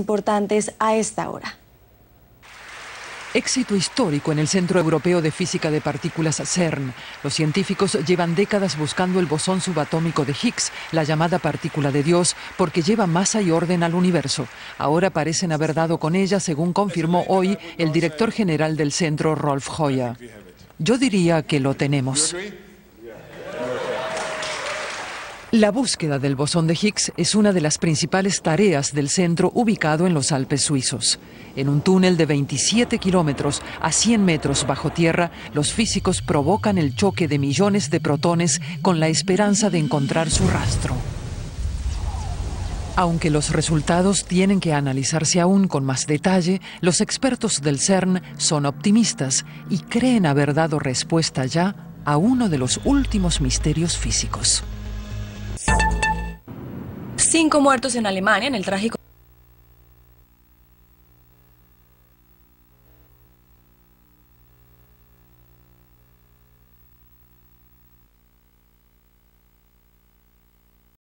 importantes a esta hora. Éxito histórico en el Centro Europeo de Física de Partículas CERN. Los científicos llevan décadas buscando el bosón subatómico de Higgs, la llamada partícula de Dios, porque lleva masa y orden al universo. Ahora parecen haber dado con ella, según confirmó hoy el director general del centro, Rolf Hoyer. Yo diría que lo tenemos. La búsqueda del bosón de Higgs es una de las principales tareas del centro ubicado en los Alpes suizos. En un túnel de 27 kilómetros a 100 metros bajo tierra, los físicos provocan el choque de millones de protones con la esperanza de encontrar su rastro. Aunque los resultados tienen que analizarse aún con más detalle, los expertos del CERN son optimistas y creen haber dado respuesta ya a uno de los últimos misterios físicos. Cinco muertos en Alemania en el trágico